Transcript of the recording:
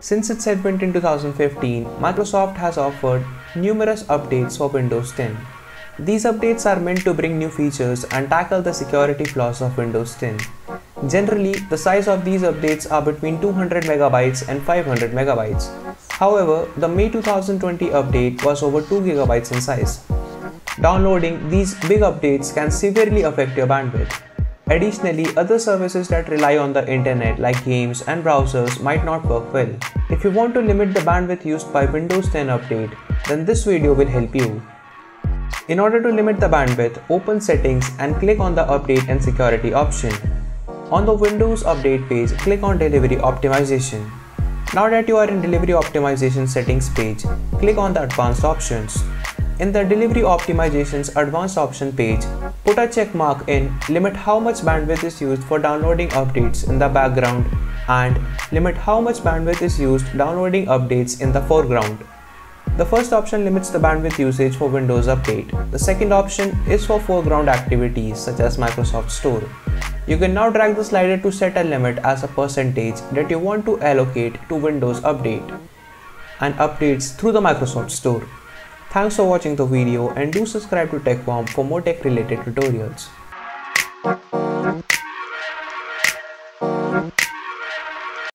Since its advent in 2015, Microsoft has offered numerous updates for Windows 10. These updates are meant to bring new features and tackle the security flaws of Windows 10. Generally, the size of these updates are between 200 megabytes and 500 megabytes. However, the May 2020 update was over 2 gigabytes in size. Downloading these big updates can severely affect your bandwidth. Additionally, other services that rely on the internet like games and browsers might not work well. If you want to limit the bandwidth used by Windows 10 update, then this video will help you. In order to limit the bandwidth, open settings and click on the update and security option. On the Windows update page, click on delivery optimization. Now that you are in delivery optimization settings page, click on the advanced options. In the Delivery Optimizations Advanced option page, put a check mark in Limit how much bandwidth is used for downloading updates in the background and Limit how much bandwidth is used downloading updates in the foreground. The first option limits the bandwidth usage for Windows Update. The second option is for foreground activities such as Microsoft Store. You can now drag the slider to set a limit as a percentage that you want to allocate to Windows Update and updates through the Microsoft Store. Thanks for watching the video and do subscribe to Techworm for more tech related tutorials.